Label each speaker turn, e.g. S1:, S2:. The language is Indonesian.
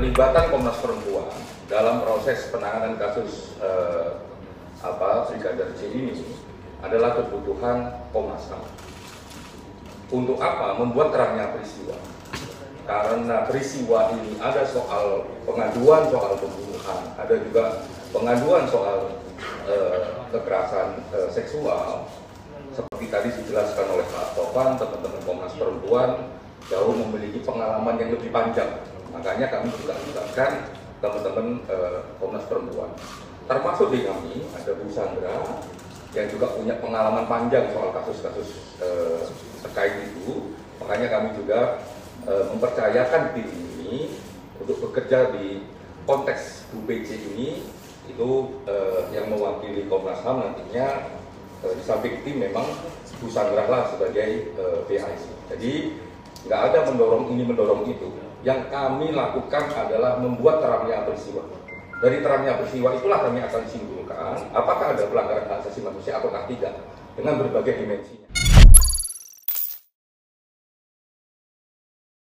S1: keterlibatan Komnas Perempuan dalam proses penanganan kasus eh, apa Brigadir J ini adalah kebutuhan Komnas HAM. Untuk apa? Membuat terangnya peristiwa. Karena peristiwa ini ada soal pengaduan soal pembunuhan, ada juga pengaduan soal eh, kekerasan eh, seksual. Seperti tadi dijelaskan oleh Pak Topan, teman-teman Komnas Perempuan jauh memiliki pengalaman yang lebih panjang. Makanya kami juga melibatkan teman-teman eh, Komnas Perempuan. Termasuk di kami ada Bu Sandra yang juga punya pengalaman panjang soal kasus-kasus eh, terkait itu. Makanya kami juga eh, mempercayakan tim ini untuk bekerja di konteks UPC ini itu eh, yang mewakili Komnas HAM nantinya eh, di samping memang Bu Sandra lah sebagai eh, PIC. Jadi nggak ada mendorong ini mendorong itu. Yang kami lakukan adalah membuat terangnya peristiwa. Dari terangnya peristiwa itulah kami akan simpulkan apakah ada pelanggaran hak asasi manusia ataukah tidak dengan berbagai dimensinya.